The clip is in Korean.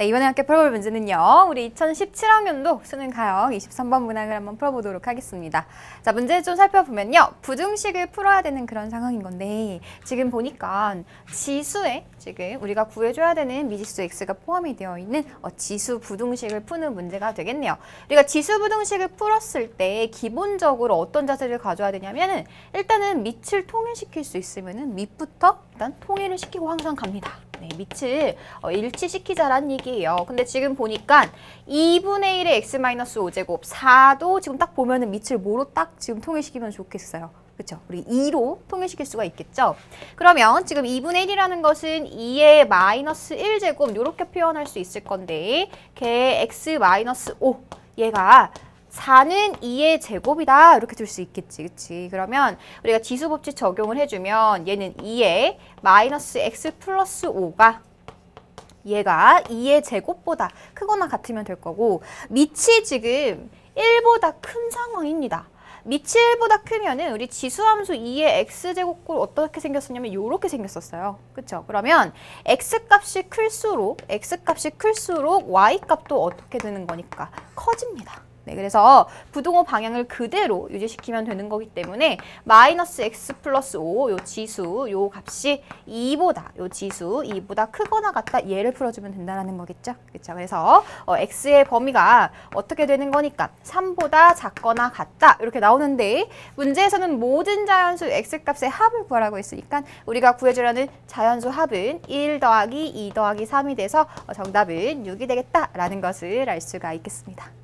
네, 이번에 함께 풀어볼 문제는요. 우리 2017학년도 수능 가형 23번 문항을 한번 풀어보도록 하겠습니다. 자, 문제 좀 살펴보면요. 부등식을 풀어야 되는 그런 상황인 건데 지금 보니까 지수에 지금 우리가 구해줘야 되는 미지수 x가 포함이 되어 있는 어, 지수 부등식을 푸는 문제가 되겠네요. 우리가 지수 부등식을 풀었을 때 기본적으로 어떤 자세를 가져야 되냐면은 일단은 밑을 통일시킬 수 있으면은 밑부터 일단 통일을 시키고 항상 갑니다. 네, 밑을 어, 일치시키자라는 얘기예요. 근데 지금 보니까 2분의 1의 x-5제곱 4도 지금 딱 보면 은 밑을 뭐로 딱 지금 통일시키면 좋겠어요. 그렇죠? 우리 2로 통일시킬 수가 있겠죠? 그러면 지금 2분의 1이라는 것은 2의 마이너스 1제곱 이렇게 표현할 수 있을 건데 걔 x 마이너스 5 얘가 4는 2의 제곱이다 이렇게 줄 수 있겠지 그치 그러면 우리가 지수 법칙 적용을 해주면 얘는 2의 마이너스 x 플러스 5가 얘가 2의 제곱보다 크거나 같으면 될 거고 밑이 지금 1보다 큰 상황입니다 밑이 1보다 크면은 우리 지수함수 2의 x제곱꼴 어떻게 생겼었냐면 이렇게 생겼었어요. 그렇죠? 그러면 x값이 클수록 x값이 클수록 y값도 어떻게 되는 거니까 커집니다. 네, 그래서 부동호 방향을 그대로 유지시키면 되는 거기 때문에 마이너스 x 플러스 5, 요 지수, 요 값이 2보다, 요 지수 2보다 크거나 같다 얘를 풀어주면 된다는 거겠죠? 그렇죠? 그래서 어, x의 범위가 어떻게 되는 거니까 3보다 작거나 같다 이렇게 나오는데 문제에서는 모든 자연수 x값의 합을 구하라고 했으니까 우리가 구해주려는 자연수 합은 1 더하기 2 더하기 3이 돼서 어, 정답은 6이 되겠다라는 것을 알 수가 있겠습니다.